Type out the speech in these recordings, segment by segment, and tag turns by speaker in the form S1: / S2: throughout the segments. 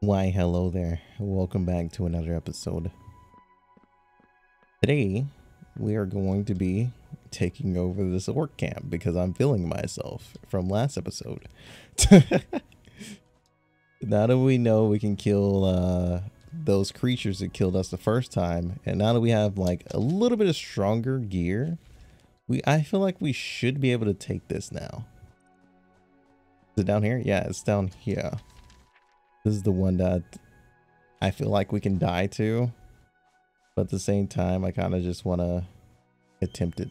S1: Why, hello there. Welcome back to another episode. Today, we are going to be taking over this orc camp because I'm feeling myself from last episode. now that we know we can kill uh, those creatures that killed us the first time, and now that we have like a little bit of stronger gear, we I feel like we should be able to take this now. Is it down here? Yeah, it's down here. This is the one that I feel like we can die to. But at the same time, I kind of just want to attempt it.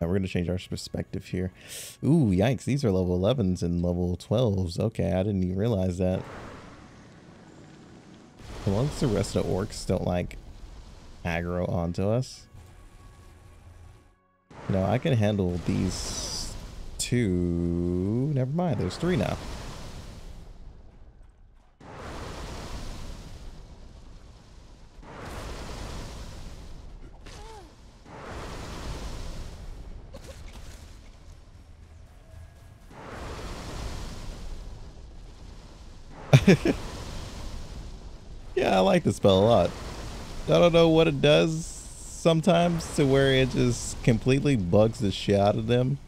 S1: Now we're going to change our perspective here. Ooh, yikes. These are level 11s and level 12s. Okay, I didn't even realize that. As long as the rest of the orcs don't like aggro onto us. Know, I can handle these two. Never mind, there's three now. yeah, I like the spell a lot. I don't know what it does sometimes to where it just completely bugs the shit out of them.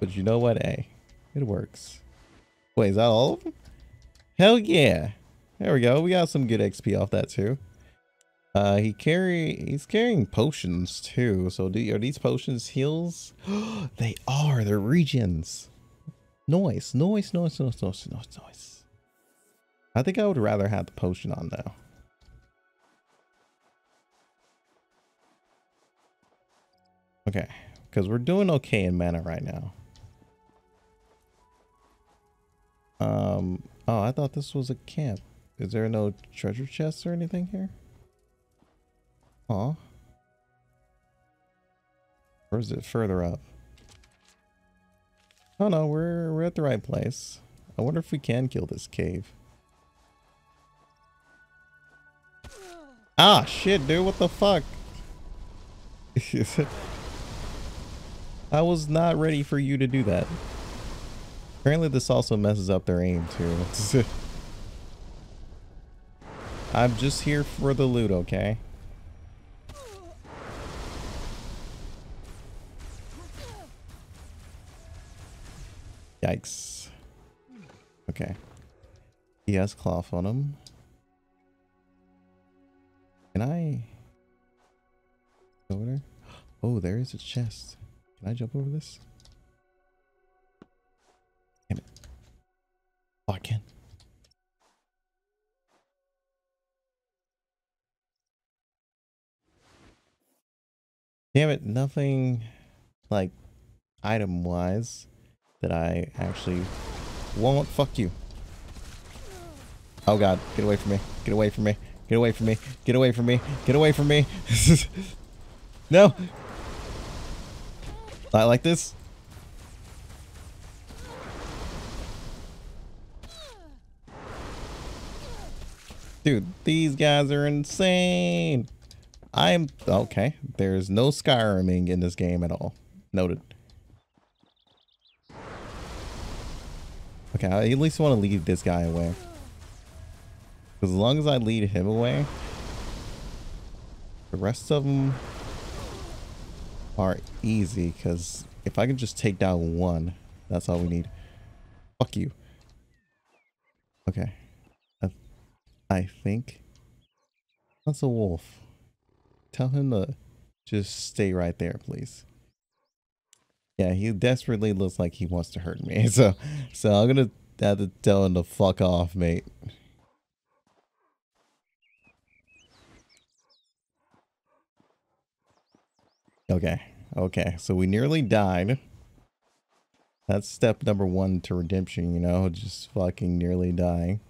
S1: But you know what? Hey, it works. Wait, is that all of them? Hell yeah. There we go. We got some good XP off that too. Uh, he carry he's carrying potions too. So do, are these potions heals? they are. They're regens. Noise, noise, noise, noise, noise, noise, noise. I think I would rather have the potion on though. Okay, because we're doing okay in mana right now. Um, oh, I thought this was a camp. Is there no treasure chests or anything here? Aw. Or is it further up? Oh no, we're we're at the right place. I wonder if we can kill this cave. Ah, shit, dude, what the fuck? I was not ready for you to do that. Apparently this also messes up their aim too. I'm just here for the loot, okay? Yikes. Okay. He has cloth on him. Can I... Over there? Oh, there is a chest. Can I jump over this? Damn it. Oh, I can. Damn it, nothing like item wise that I actually won't. Fuck you. Oh god, get away from me. Get away from me. Get away from me. Get away from me. Get away from me. no. I like this. Dude, these guys are insane. I'm okay. There's no Skyriming in this game at all. Noted. Okay, I at least want to lead this guy away. As long as I lead him away, the rest of them are easy. Because if I can just take down one, that's all we need. Fuck you. Okay. I, I think that's a wolf. Tell him to just stay right there, please. Yeah, he desperately looks like he wants to hurt me. So, so I'm gonna have to tell him to fuck off, mate. Okay, okay. So we nearly died. That's step number one to redemption, you know, just fucking nearly dying.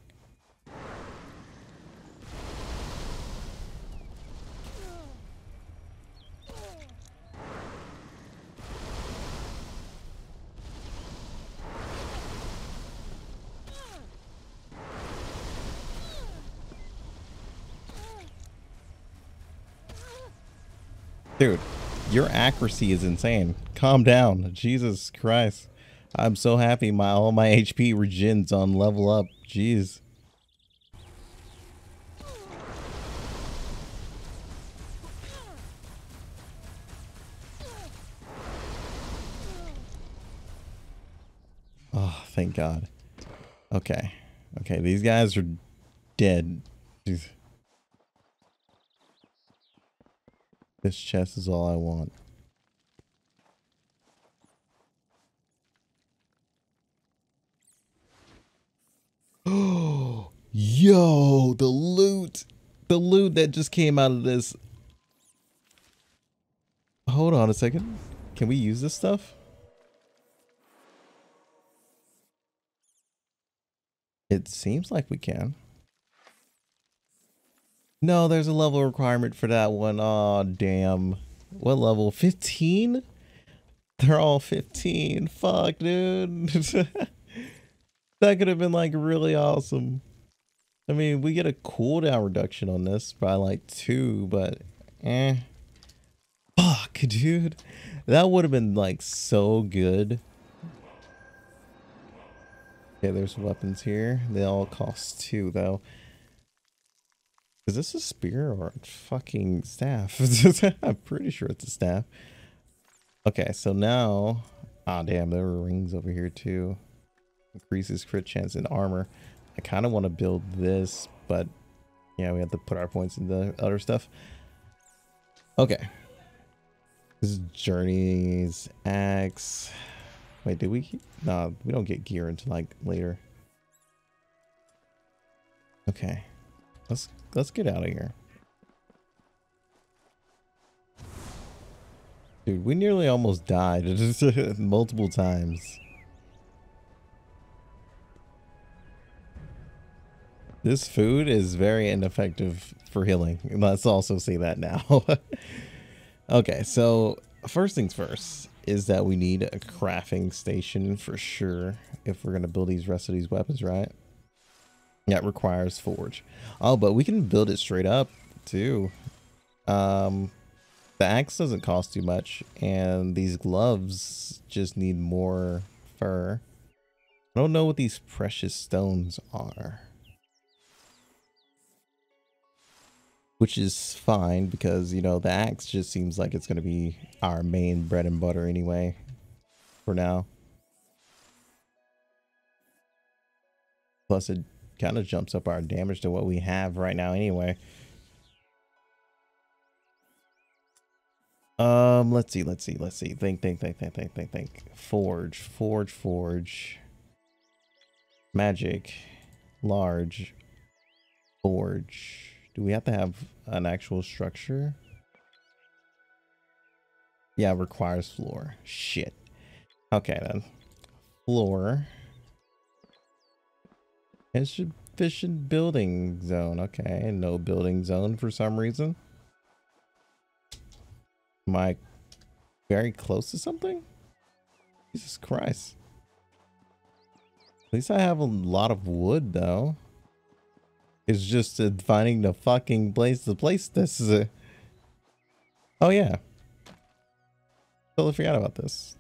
S1: Dude, your accuracy is insane. Calm down. Jesus Christ. I'm so happy my all my HP regens on level up. Jeez. Oh, thank God. Okay. Okay, these guys are dead. Jeez. This chest is all I want. Oh, yo, the loot. The loot that just came out of this. Hold on a second. Can we use this stuff? It seems like we can. No, there's a level requirement for that one. Oh, damn. What level? 15? They're all 15. Fuck, dude. that could have been like really awesome. I mean, we get a cooldown reduction on this by like two, but eh. Fuck, dude. That would have been like so good. Okay, there's weapons here. They all cost two, though. Is this a spear or a fucking staff? I'm pretty sure it's a staff. Okay, so now... Ah, oh, damn, there are rings over here, too. Increases crit chance and armor. I kind of want to build this, but... Yeah, we have to put our points into other stuff. Okay. This is Journey's Axe. Wait, did we? No, we don't get gear until like later. Okay, let's let's get out of here. Dude, we nearly almost died multiple times. This food is very ineffective for healing. Let's also say that now. okay, so first things first is that we need a crafting station for sure if we're going to build these rest of these weapons, right? That requires forge. Oh, but we can build it straight up too. Um, the axe doesn't cost too much and these gloves just need more fur. I don't know what these precious stones are. which is fine because you know the axe just seems like it's going to be our main bread and butter anyway for now plus it kind of jumps up our damage to what we have right now anyway um let's see let's see let's see think think think think think think think forge forge forge magic large forge do we have to have an actual structure? Yeah, requires floor. Shit. Okay then. Floor. Insufficient building zone. Okay, no building zone for some reason. Am I very close to something? Jesus Christ. At least I have a lot of wood though. It's just uh, finding the fucking place to place this. Is a... Oh yeah. Totally forgot about this.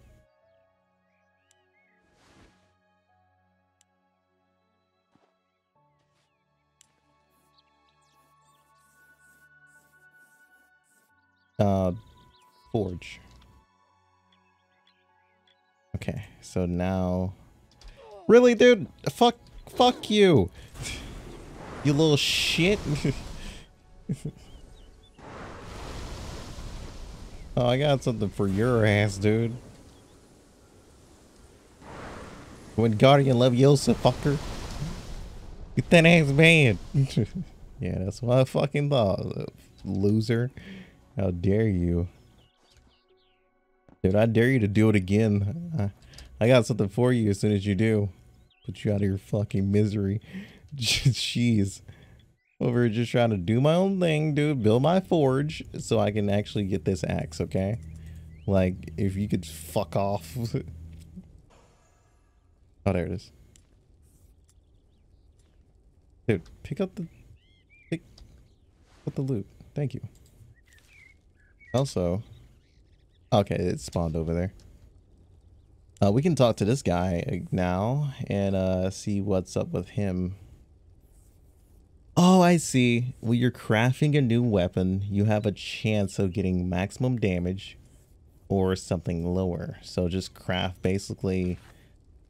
S1: Uh, forge. Okay, so now... Really, dude? Fuck, fuck you. You little shit. oh, I got something for your ass, dude. When Guardian Wingardium Leviosa, fucker. Get that ass banned. yeah, that's what I fucking thought. Loser. How dare you. Dude, I dare you to do it again. I, I got something for you as soon as you do. Put you out of your fucking misery. Jeez. Over just trying to do my own thing, dude. Build my forge so I can actually get this axe, okay? Like, if you could fuck off. oh, there it is. Dude, pick up the... Pick up the loot. Thank you. Also... Okay, it spawned over there. Uh, we can talk to this guy now and uh, see what's up with him. Oh, I see. When you're crafting a new weapon, you have a chance of getting maximum damage or something lower. So just craft basically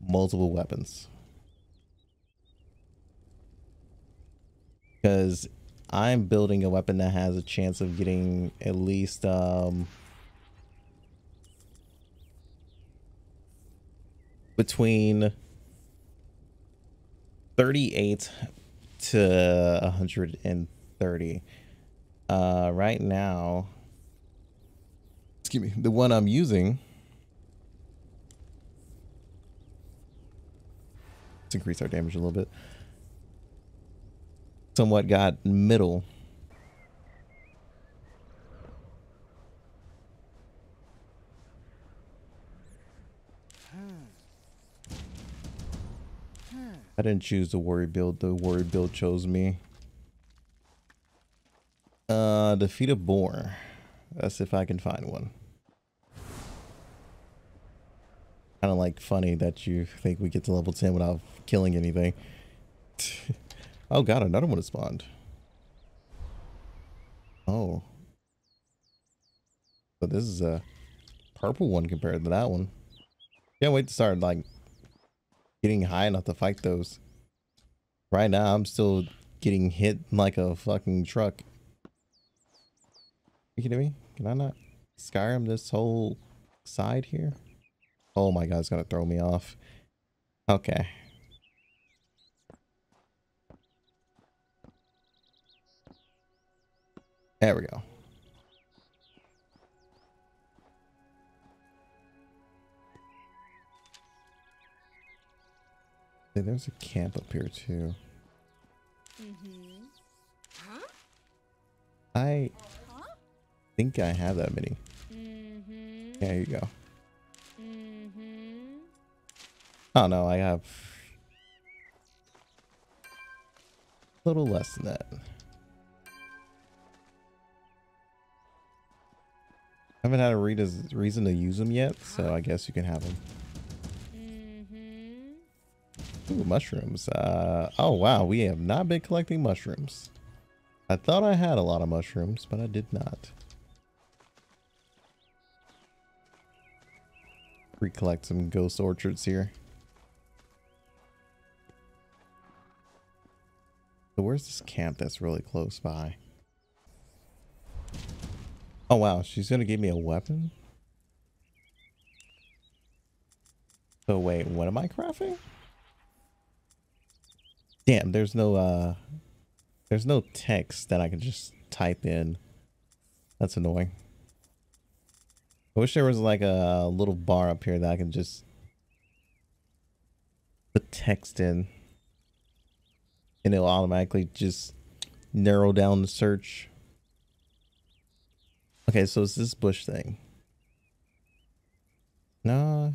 S1: multiple weapons. Because I'm building a weapon that has a chance of getting at least um, between 38 to 130. Uh, right now, excuse me, the one I'm using. Let's increase our damage a little bit. Somewhat got middle. I didn't choose the warrior build. The warrior build chose me. Uh, defeat a boar. That's if I can find one. Kind of like funny that you think we get to level 10 without killing anything. oh god, another one has spawned. Oh. But this is a purple one compared to that one. Can't wait to start like getting high enough to fight those. Right now, I'm still getting hit like a fucking truck. You kidding me? Can I not Skyrim this whole side here? Oh my god, it's gonna throw me off. Okay. There we go. Hey, there's a camp up here too. Mm -hmm. huh? I huh? think I have that many. Mm -hmm. There you go. Mm -hmm. Oh no, I have a little less than that. Haven't had a reason to use them yet, so I guess you can have them. Ooh, mushrooms. Uh, oh, wow. We have not been collecting mushrooms. I thought I had a lot of mushrooms, but I did not. Recollect some ghost orchids here. So where's this camp that's really close by? Oh, wow. She's to give me a weapon? So wait, what am I crafting? Damn, there's no uh there's no text that I can just type in. That's annoying. I wish there was like a little bar up here that I can just put text in. And it'll automatically just narrow down the search. Okay, so it's this bush thing. No,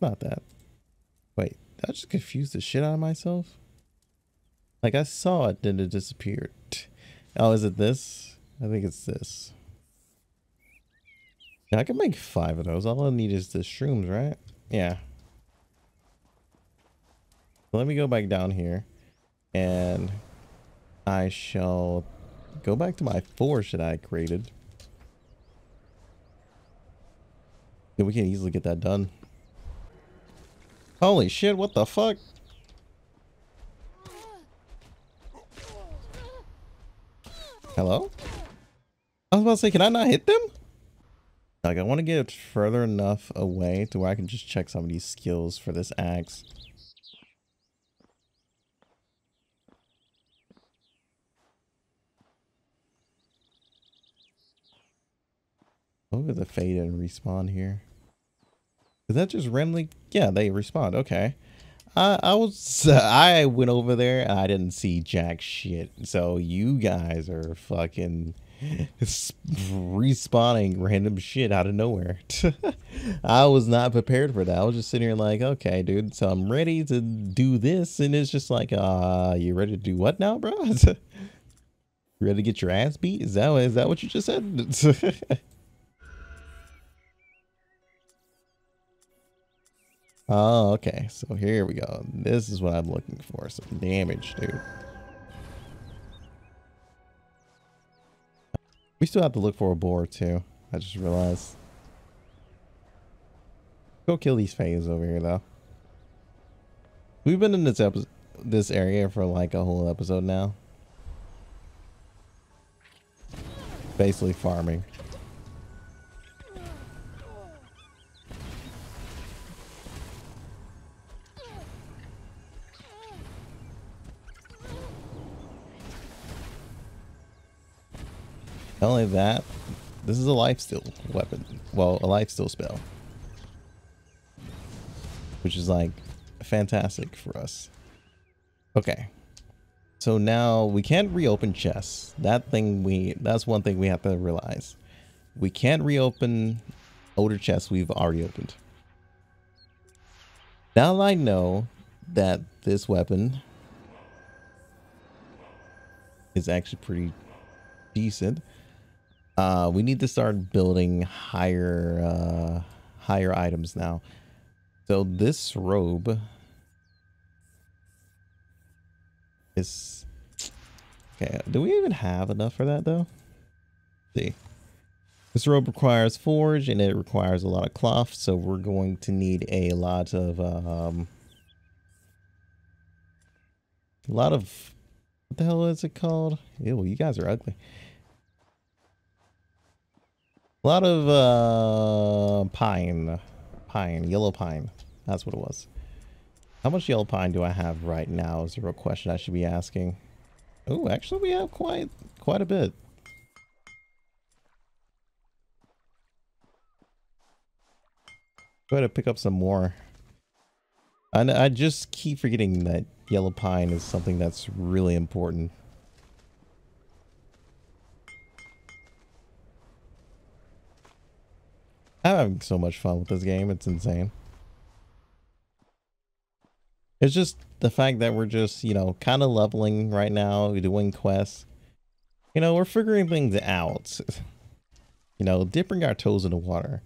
S1: not that. Wait, I just confused the shit out of myself? Like I saw it, then it disappeared. Oh, is it this? I think it's this. Yeah, I can make five of those. All I need is the shrooms, right? Yeah. Let me go back down here. And I shall go back to my forge that I created. We can easily get that done. Holy shit, what the fuck? Hello? I was about to say, can I not hit them? Like, I want to get further enough away to where I can just check some of these skills for this axe. Look at the fade and respawn here. Is that just randomly? Yeah, they respond. Okay. I, I was uh, I went over there and I didn't see jack shit. So you guys are fucking respawning random shit out of nowhere. I was not prepared for that. I was just sitting here like, okay, dude. So I'm ready to do this, and it's just like, uh, you ready to do what now, bro? ready to get your ass beat? Is that is that what you just said? Oh, okay. So here we go. This is what I'm looking for. Some damage, dude. We still have to look for a boar too. I just realized. Go kill these phase over here though. We've been in this episode, this area for like a whole episode now. Basically farming. Not only that, this is a lifesteal weapon. Well, a lifesteal spell. Which is like fantastic for us. Okay. So now we can't reopen chests. That thing we that's one thing we have to realize. We can't reopen older chests we've already opened. Now that I know that this weapon is actually pretty decent, uh, we need to start building higher, uh, higher items now. So this robe is okay. Do we even have enough for that though? Let's see, this robe requires forge and it requires a lot of cloth, so we're going to need a lot of um, a lot of what the hell is it called? Ew, you guys are ugly. A lot of uh, pine. Pine. Yellow pine. That's what it was. How much yellow pine do I have right now is a real question I should be asking. Oh, actually we have quite quite a bit. Go ahead and pick up some more. And I just keep forgetting that yellow pine is something that's really important. I'm having so much fun with this game. It's insane. It's just the fact that we're just, you know, kind of leveling right now, doing quests. You know, we're figuring things out. you know, dipping our toes in the water.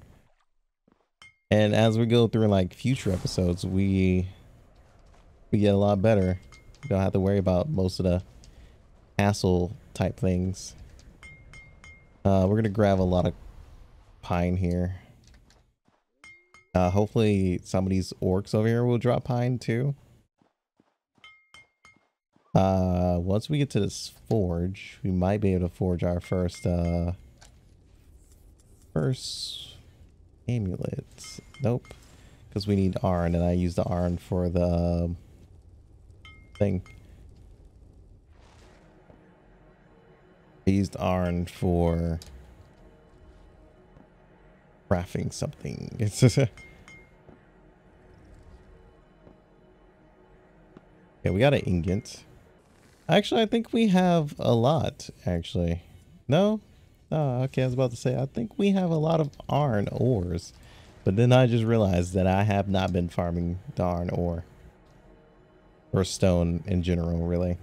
S1: And as we go through like future episodes, we we get a lot better. We don't have to worry about most of the hassle type things. Uh, we're gonna grab a lot of pine here. Uh, hopefully some of these orcs over here will drop pine too. Uh, once we get to this forge, we might be able to forge our first, uh, first amulet. Nope. Because we need iron and I use the iron for the thing. I used iron for crafting something. It's Okay, we got an ingot. Actually, I think we have a lot, actually. No? Oh, okay, I was about to say, I think we have a lot of iron ores. But then I just realized that I have not been farming the iron ore. Or stone in general, really.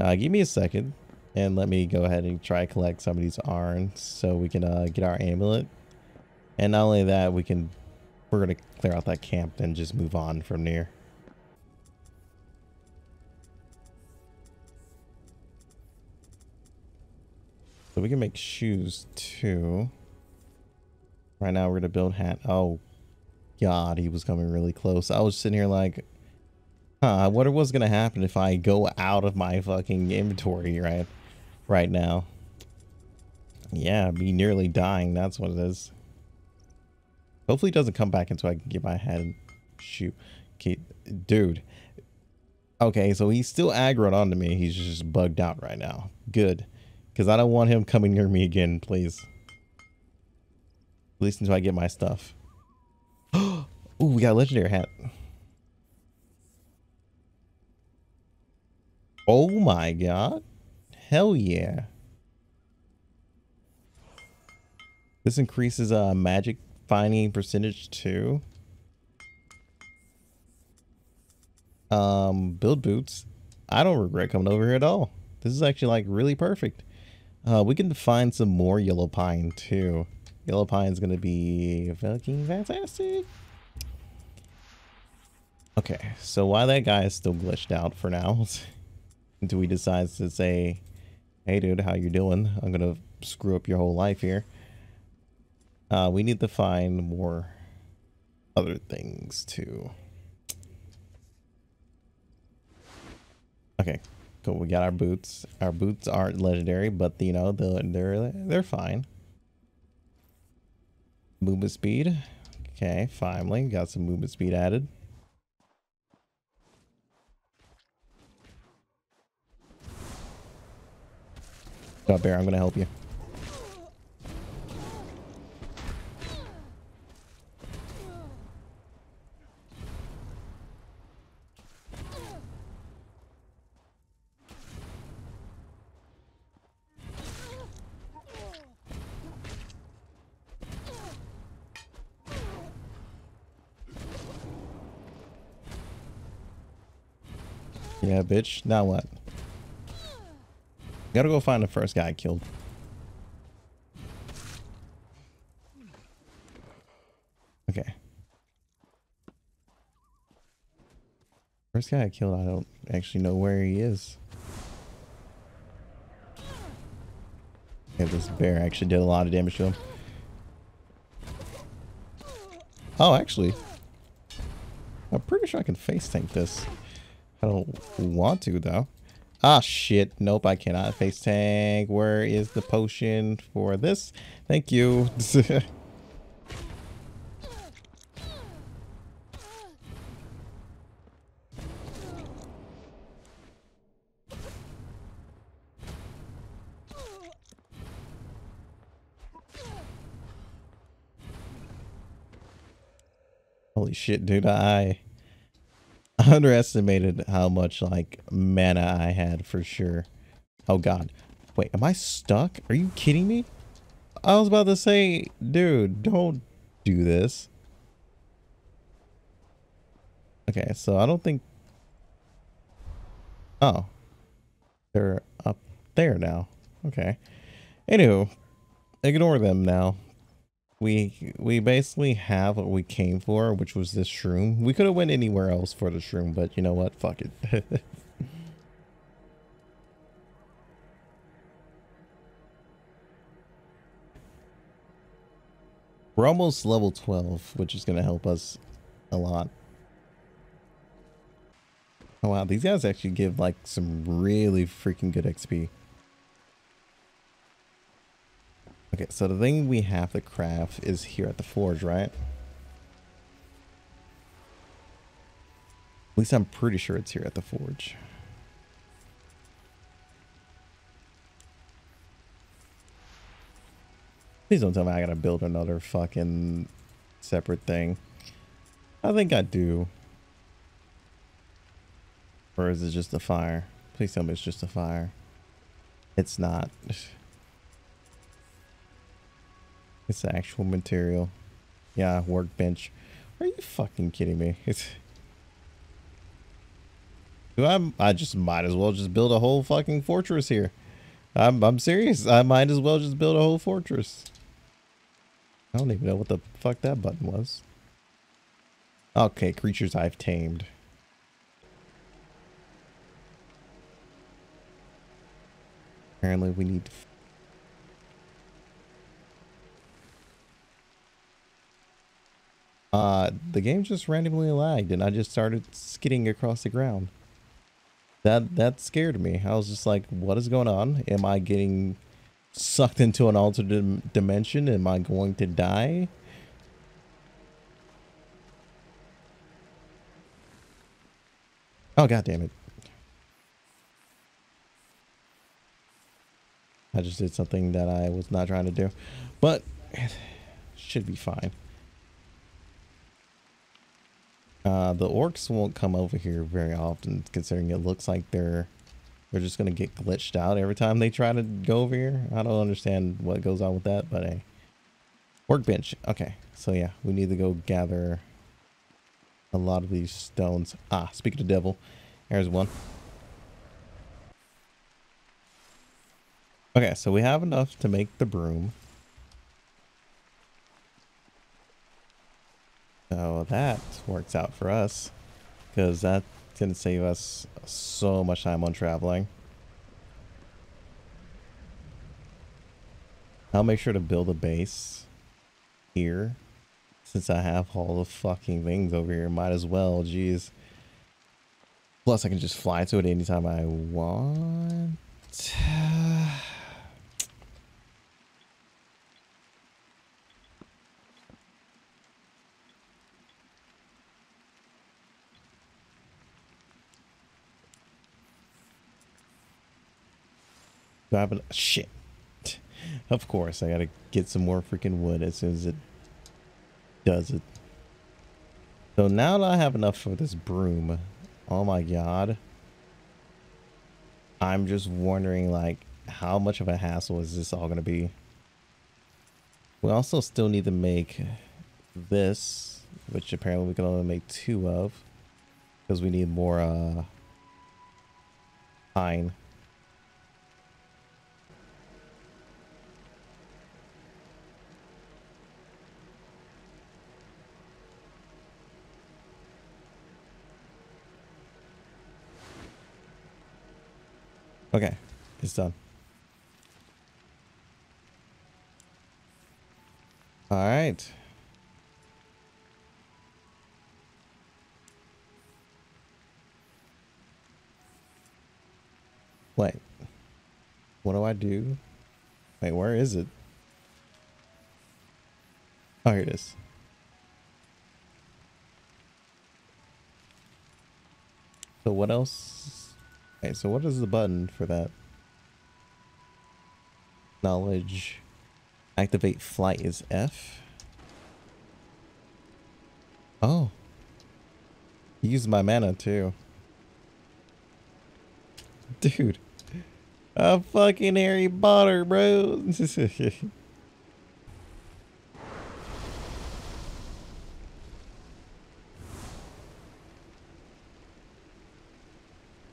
S1: Uh, give me a second. And let me go ahead and try collect some of these iron so we can uh, get our amulet. And not only that, we can, we're going to clear out that camp and just move on from there. So we can make shoes too. Right now we're going to build hat. Oh, God, he was coming really close. I was sitting here like, huh, what was going to happen if I go out of my fucking inventory right, right now? Yeah, be nearly dying. That's what it is. Hopefully it doesn't come back until I can get my head. Shoot. Okay, dude. Okay, so he's still aggroed onto me. He's just bugged out right now. Good. Because I don't want him coming near me again, please. At least until I get my stuff. oh, we got a legendary hat. Oh my god. Hell yeah. This increases uh, magic finding percentage too. Um, build boots. I don't regret coming over here at all. This is actually like really perfect. Uh, we can find some more yellow pine too. Yellow pine is to be fucking fantastic. Okay, so why that guy is still glitched out for now until he decides to say, hey dude, how you doing? I'm gonna screw up your whole life here. Uh, we need to find more other things too. Okay, cool. We got our boots. Our boots aren't legendary, but you know they're they're fine. Movement speed. Okay, finally got some movement speed added. Go bear, I'm gonna help you. Bitch. Now what? Gotta go find the first guy I killed. Okay. First guy I killed, I don't actually know where he is. Yeah, this bear actually did a lot of damage to him. Oh, actually. I'm pretty sure I can face tank this. Want to, though. Ah, shit. Nope, I cannot face tank. Where is the potion for this? Thank you. Holy shit, dude. I underestimated how much like mana I had for sure. Oh god. Wait, am I stuck? Are you kidding me? I was about to say, dude, don't do this. Okay, so I don't think... Oh. They're up there now. Okay. Anywho, ignore them now we we basically have what we came for, which was this shroom. We could have went anywhere else for the shroom, but you know what? Fuck it. We're almost level 12, which is going to help us a lot. Oh wow, these guys actually give like some really freaking good XP. Okay, so the thing we have to craft is here at the forge, right? At least I'm pretty sure it's here at the forge. Please don't tell me I gotta build another fucking separate thing. I think I do. Or is it just a fire? Please tell me it's just a fire. It's not. It's actual material. Yeah, workbench. Are you fucking kidding me? It's. I'm, I just might as well just build a whole fucking fortress here. I'm, I'm serious. I might as well just build a whole fortress. I don't even know what the fuck that button was. Okay, creatures I've tamed. Apparently we need Uh, the game just randomly lagged and I just started skidding across the ground. That that scared me. I was just like, what is going on? Am I getting sucked into an alternate dimension? Am I going to die? Oh, god damn it. I just did something that I was not trying to do. But should be fine. Uh, the orcs won't come over here very often, considering it looks like they're they're just gonna get glitched out every time they try to go over here. I don't understand what goes on with that, but hey. Workbench. Okay, so yeah, we need to go gather a lot of these stones. Ah, speaking of devil, there's one. Okay, so we have enough to make the broom. So that works out for us. Because that's going to save us so much time on traveling. I'll make sure to build a base here. Since I have all the fucking things over here, might as well, jeez. Plus, I can just fly to it anytime I want. Do I have an shit? Of course, I gotta get some more freaking wood as soon as it does it. So now that I have enough for this broom, oh my god. I'm just wondering like how much of a hassle is this all gonna be? We also still need to make this, which apparently we can only make two of because we need more uh pine. Okay, it's done. All right. Wait. What do I do? Wait, where is it? Oh, here it is. So what else Okay, so what is the button for that? Knowledge. Activate flight is F. Oh. Use my mana too. Dude. A fucking Harry Potter, bro.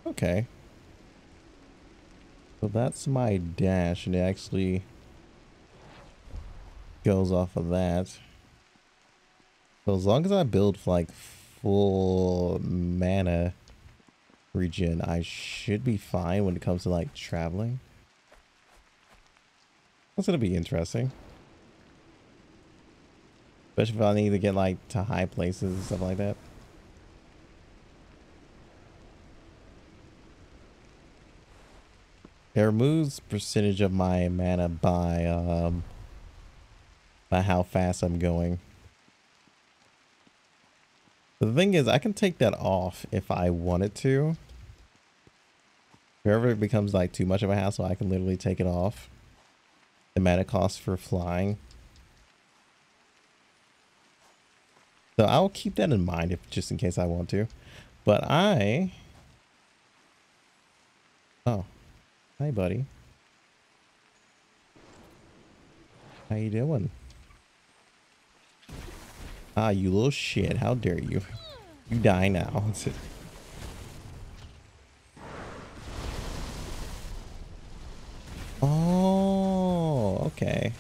S1: okay. So that's my dash, and it actually goes off of that. So as long as I build like full mana regen, I should be fine when it comes to like traveling. That's gonna be interesting. Especially if I need to get like to high places and stuff like that. It removes percentage of my mana by um by how fast I'm going. the thing is, I can take that off if I wanted to. Wherever it becomes like too much of a hassle, I can literally take it off. The mana cost for flying. So I'll keep that in mind if just in case I want to. But I... Oh, Hi, buddy. How you doing? Ah, you little shit. How dare you. You die now. oh, okay.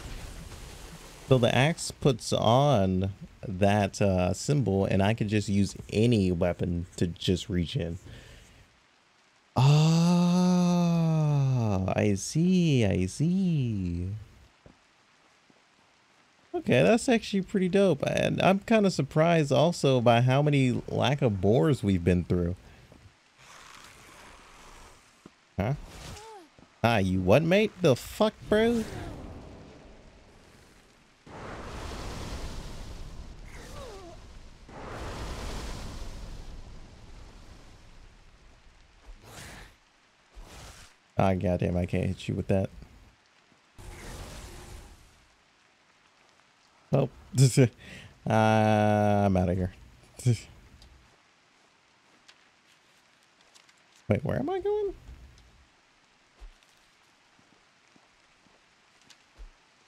S1: So the axe puts on that uh, symbol and I can just use any weapon to just reach in. I see, I see. Okay, that's actually pretty dope. And I'm kind of surprised also by how many lack of boars we've been through. Huh? Ah, you what, mate? The fuck, bro? Ah, goddamn, I can't hit you with that. Oh, uh, I'm out of here. Wait, where am I going?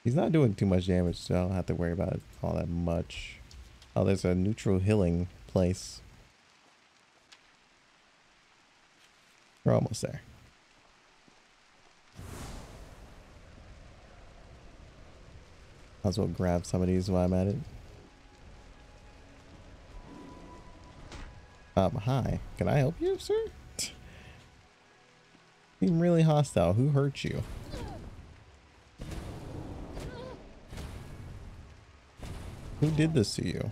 S1: He's not doing too much damage, so I don't have to worry about it all that much. Oh, there's a neutral healing place. We're almost there. Might as well grab some of these while I'm at it. Um, hi. Can I help you, sir? Seem really hostile. Who hurt you? Who did this to you?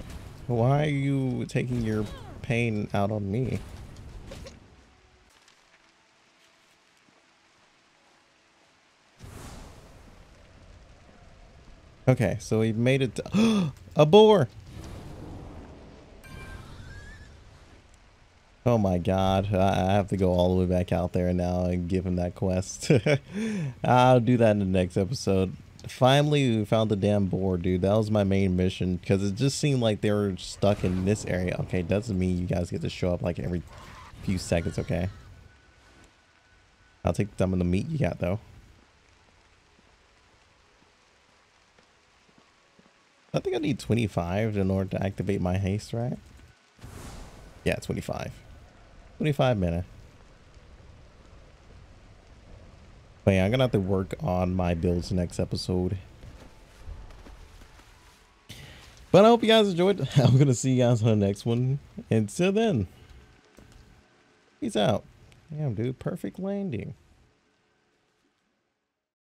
S1: Why are you taking your pain out on me? Okay, so we made it a boar. Oh my god, I have to go all the way back out there now and give him that quest. I'll do that in the next episode. Finally, we found the damn boar, dude. That was my main mission because it just seemed like they were stuck in this area. Okay, doesn't mean you guys get to show up like every few seconds, okay? I'll take some of the meat you got, though. I think I need 25 in order to activate my haste, right? Yeah, 25. 25 minutes. But yeah, I'm gonna have to work on my builds next episode. But I hope you guys enjoyed. I'm gonna see you guys on the next one. Until then, peace out. Damn, dude, perfect landing.